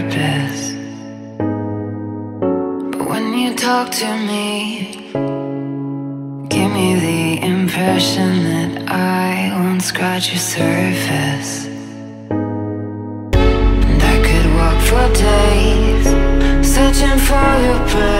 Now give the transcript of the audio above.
purpose. But when you talk to me, give me the impression that I won't scratch your surface. And I could walk for days searching for your purpose.